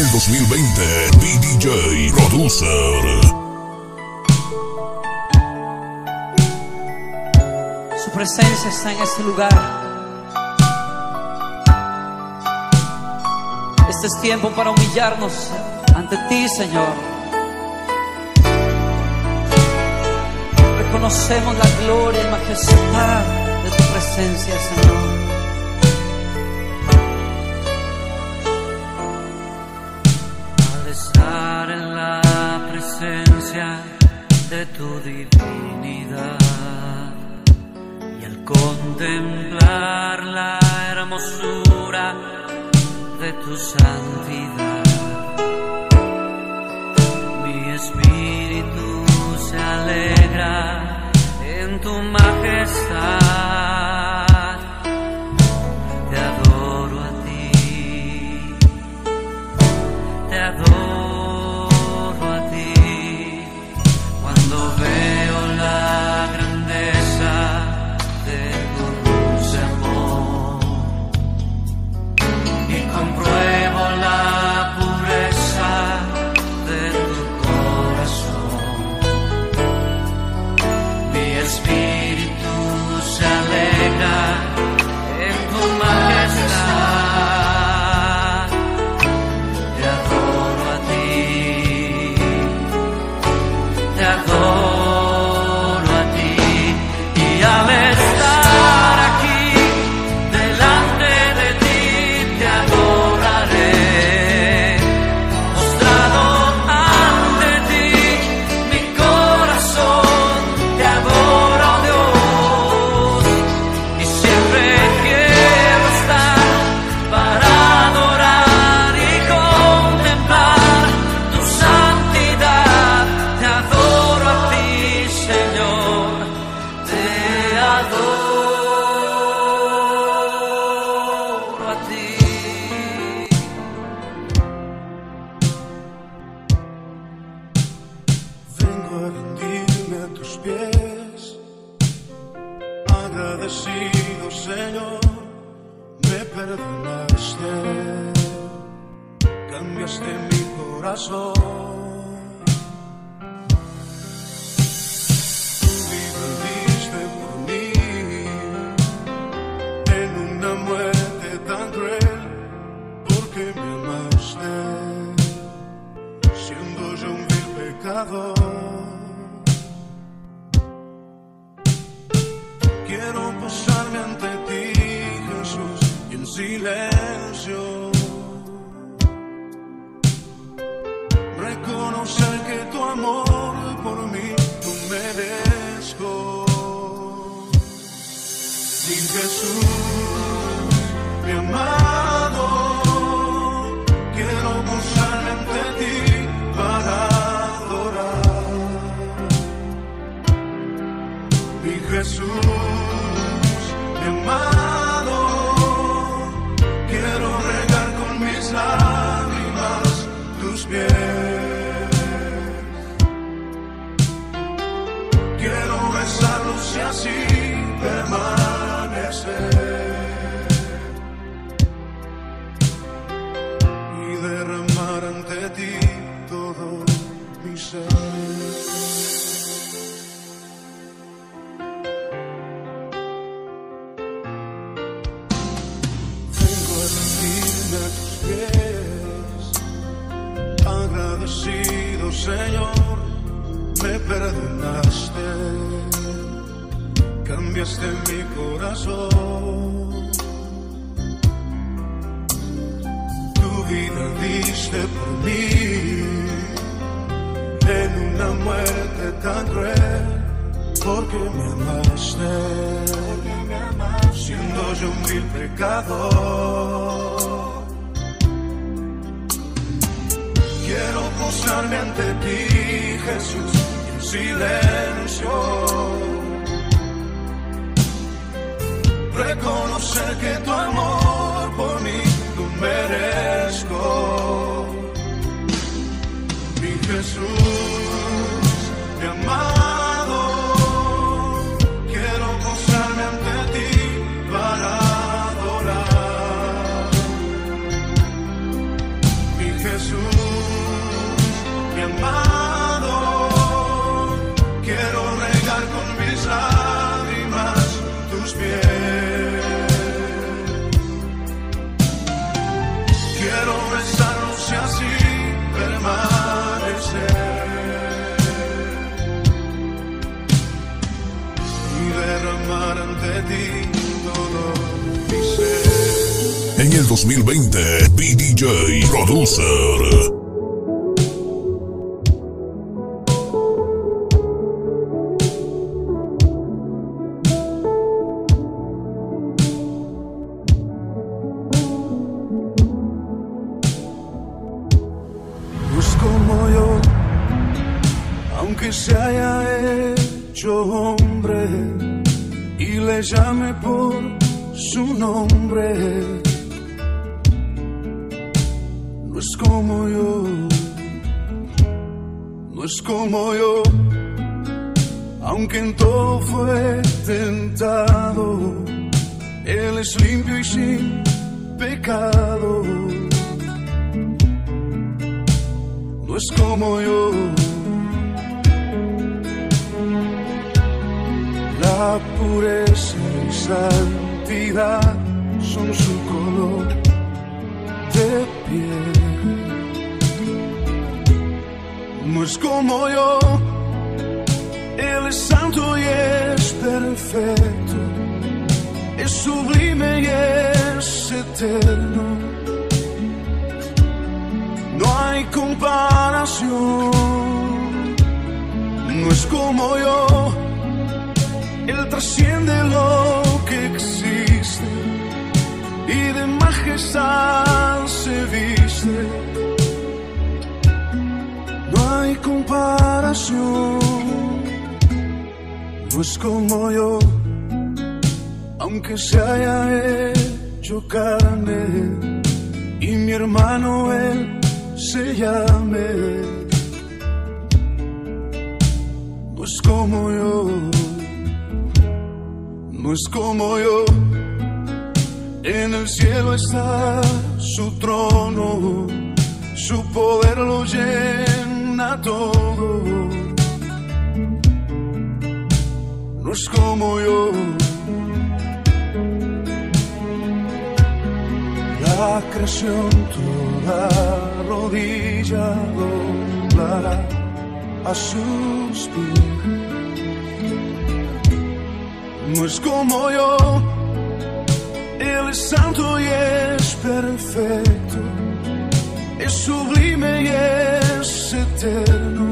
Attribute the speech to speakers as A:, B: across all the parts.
A: el 2020, BDJ Producer.
B: Su presencia está en este lugar. Este es tiempo para humillarnos ante ti, Señor. Reconocemos la gloria y majestad de tu presencia, Señor.
C: tu divinidad y al contemplar la hermosura de tu santidad
D: agradecido, Señor, me perdonaste, cambiaste mi corazón. pies. Agradecido, Señor, me perdonaste. Cambiaste mi corazón. Tu vida diste por mí. En una muerte tan cruel, porque me amaste. Siendo yo un vil pecador. ante ti, Jesús, en silencio. Reconocer que tu amor
A: En el 2020, BDJ Producer.
D: Se haya hecho hombre y le llame por su nombre. Como yo, aunque en todo fue tentado. Él es limpio y sin pecado. no es como yo. La pureza y santidad son su color de piel. No es como yo, Él es santo y es perfecto, es sublime y es eterno no hay comparación. No es como yo, Él trasciende lo que existe y de majestad se viste. Comparación. No es como yo, aunque se haya hecho carne y mi hermano él se llame. No es como yo, no es como yo. En el cielo está su trono, su poder lo llena todo. No es como yo. La creación toda rodilla doblará a sus pies. No es como yo, Él es santo y es perfecto, es sublime y es eterno.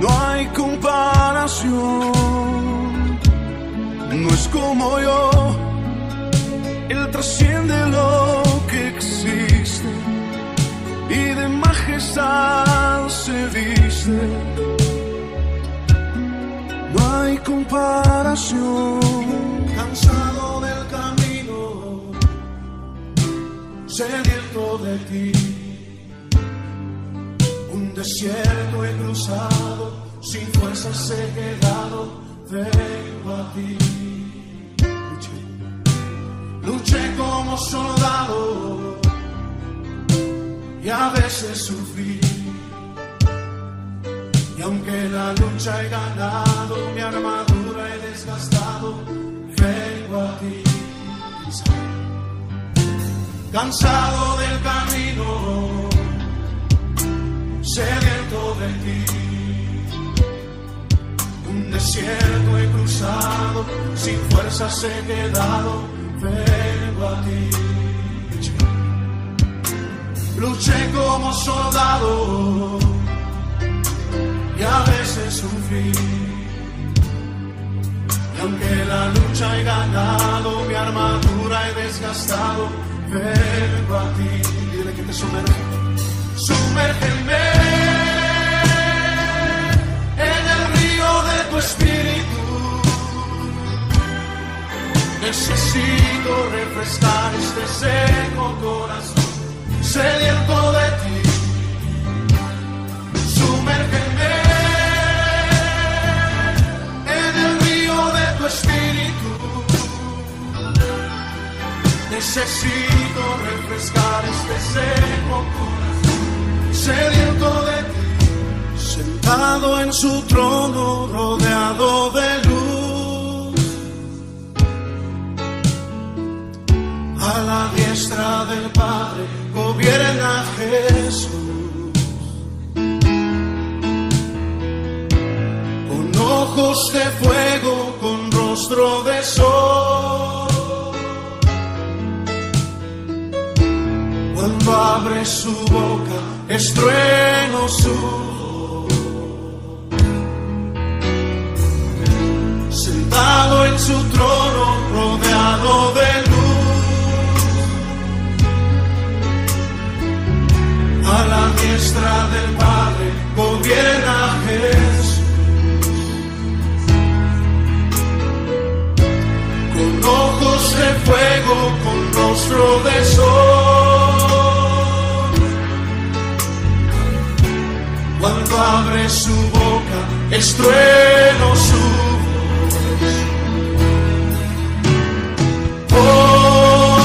D: No hay comparación, no es como yo. Él trasciende lo que existe y de majestad se viste. No hay comparación.
E: cansado del camino, sediento de ti. Desierto he cruzado, sin fuerzas he quedado, vengo a ti. Luché como soldado y a veces sufrí. Y aunque la lucha he ganado, mi armadura he desgastado, vengo a ti. Cansado del camino, sediento de ti. Un desierto he cruzado, sin fuerzas he quedado, vengo a ti. Luché como soldado y a veces sufrí. Y aunque la lucha he ganado, mi armadura he desgastado, vengo a ti. Dile que te sumerge. Sumérgeme en el río de tu espíritu. Necesito refrescar este seco corazón, sediento de ti. Sumérgeme en el río de tu espíritu. Necesito refrescar este seco corazón, sediento de ti. Sentado en su trono, rodeado de luz. A la diestra del Padre gobierna Jesús. Con ojos de fuego, con rostro de sol.
D: su boca es trueno su Sentado en su trono, rodeado de luz. A la diestra del Padre gobierna Jesús.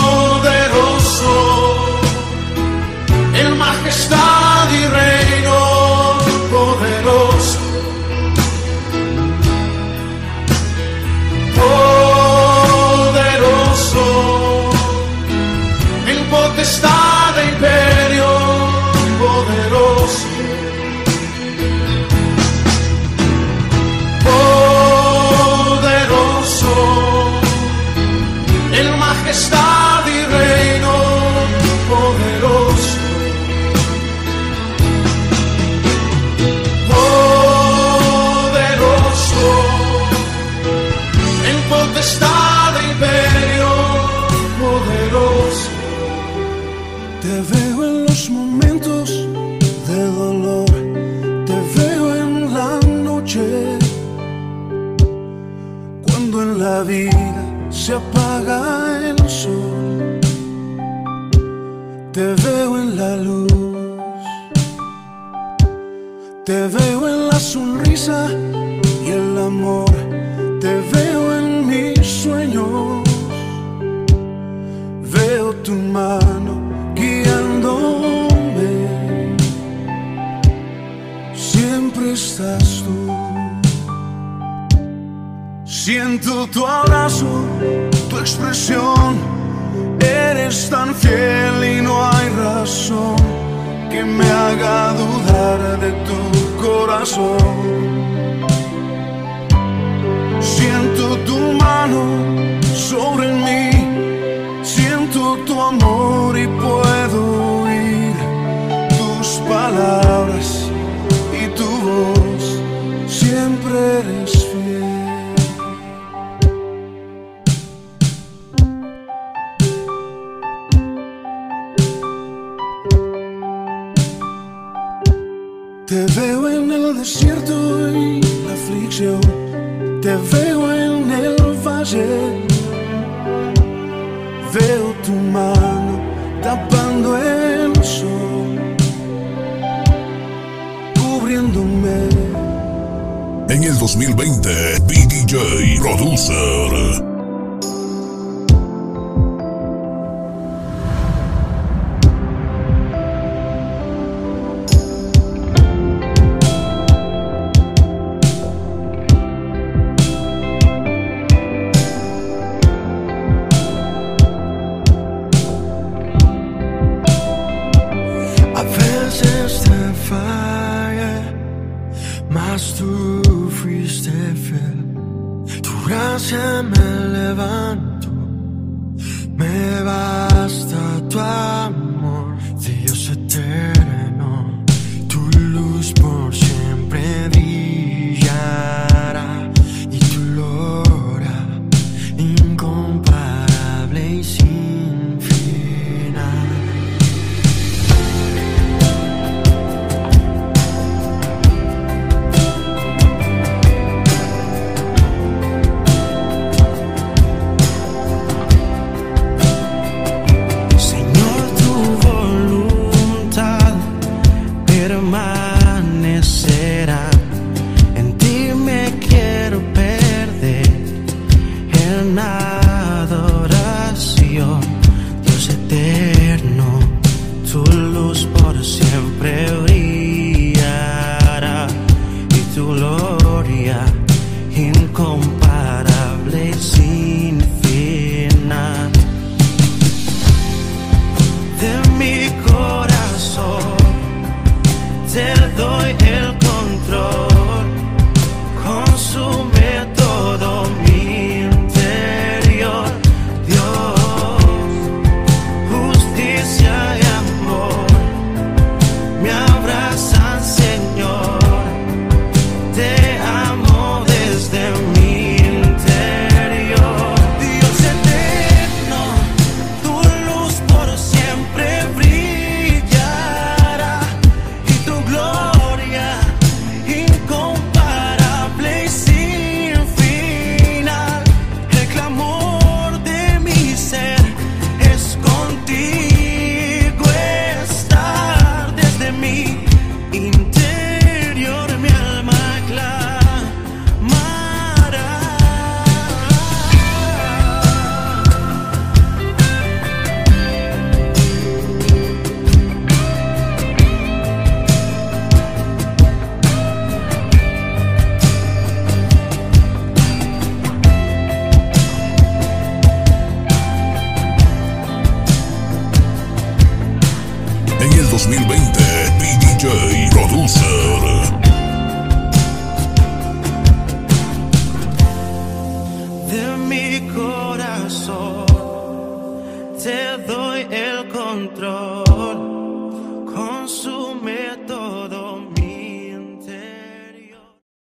D: Poderoso, en majestad y reino poderoso. Poderoso, en potestad e. siempre estás tú. Siento tu abrazo, tu expresión, eres tan fiel y no hay razón que me haga dudar de tu corazón. Siento tu mano sobre mí, siento tu amor.
A: DJ, producer.